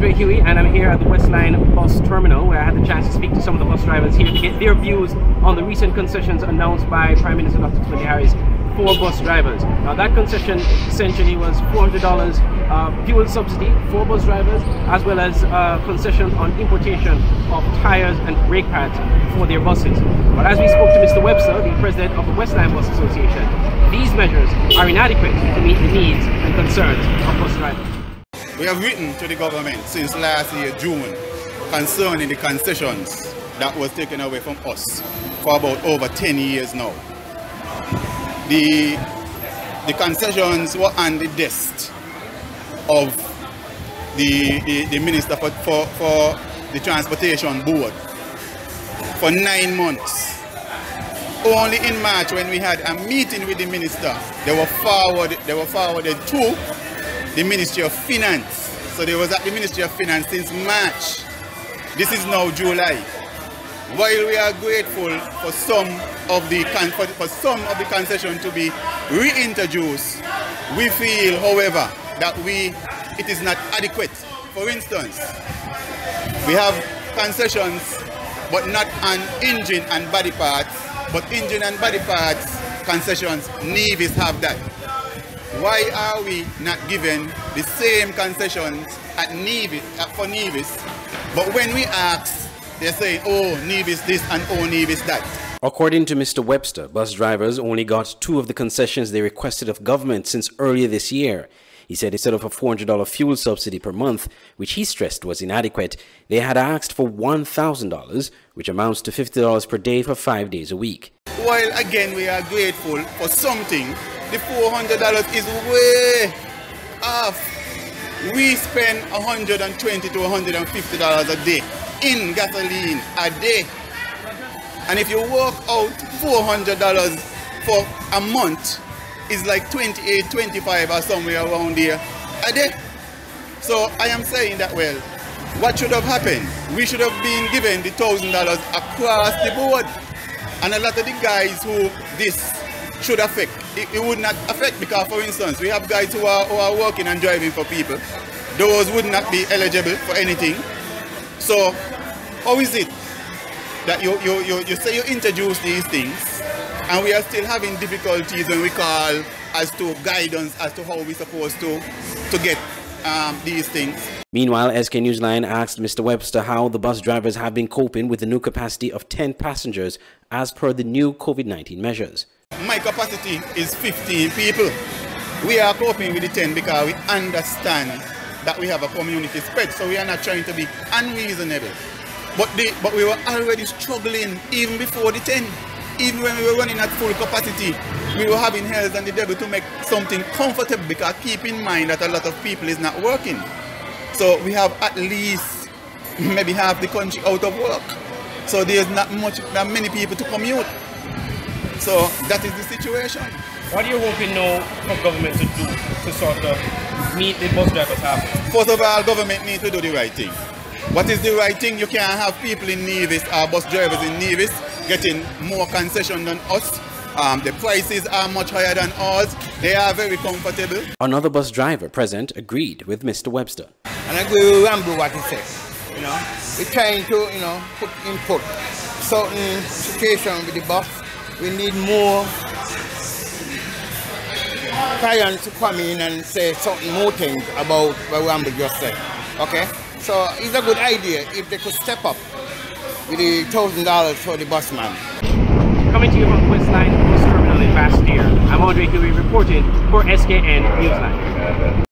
Andre Huey, and I'm here at the Westline bus terminal where I had the chance to speak to some of the bus drivers here to get their views on the recent concessions announced by Prime Minister Dr. Tony Harris for bus drivers. Now, that concession essentially was $400 uh, fuel subsidy for bus drivers, as well as uh, concession on importation of tires and brake pads for their buses. But as we spoke to Mr. Webster, the president of the Westline Bus Association, these measures are inadequate to meet the needs and concerns of bus drivers. We have written to the government since last year, June, concerning the concessions that was taken away from us for about over 10 years now. The, the concessions were on the desk of the, the, the Minister for, for, for the Transportation Board for nine months. Only in March when we had a meeting with the Minister, they were forwarded, they were forwarded to the Ministry of Finance. So they was at the Ministry of Finance since March. This is now July. While we are grateful for some of the for, for some of the concession to be reintroduced, we feel, however, that we it is not adequate. For instance, we have concessions but not on engine and body parts, but engine and body parts concessions, Nevis have that. Why are we not given the same concessions at Nevis, for Nevis, but when we ask, they say, oh, Nevis this and oh, Nevis that. According to Mr. Webster, bus drivers only got two of the concessions they requested of government since earlier this year. He said instead of a $400 fuel subsidy per month, which he stressed was inadequate, they had asked for $1,000, which amounts to $50 per day for five days a week. While again we are grateful for something, the $400 is way off. We spend 120 to $150 a day in gasoline a day. And if you work out $400 for a month, is like 28, 25 or somewhere around here a day. So I am saying that, well, what should have happened? We should have been given the $1,000 across the board. And a lot of the guys who this should affect, it, it, would not affect because, for instance, we have guys who are, who are working and driving for people. Those would not be eligible for anything. So how is it that you, you, you, you say you introduce these things and we are still having difficulties when we call as to guidance as to how we're supposed to, to get um, these things. Meanwhile, SKN Newsline asked Mr. Webster how the bus drivers have been coping with the new capacity of 10 passengers as per the new COVID-19 measures. My capacity is 15 people. We are coping with the 10 because we understand that we have a community spread, so we are not trying to be unreasonable. But, but we were already struggling even before the 10 even when we were running at full capacity, we were having hells and the devil to make something comfortable because keep in mind that a lot of people is not working. So we have at least maybe half the country out of work. So there's not much, not many people to commute. So that is the situation. What are you hoping now for government to do to sort of meet the bus drivers halfway? First of all, government needs to do the right thing. What is the right thing? You can't have people in Nevis or bus drivers in Nevis getting more concession than us. Um, the prices are much higher than ours. They are very comfortable. Another bus driver present agreed with Mr. Webster. And I agree with Rambo what he said. You know, we're trying to, you know, put input certain situation with the bus. We need more clients to come in and say certain more things about what Rambo just said. Okay? So it's a good idea if they could step up with the thousand dollars for the busman. Coming to you from Westline Bus Terminal in Basseterre, I'm Andre Huey reporting for SKN Newsline.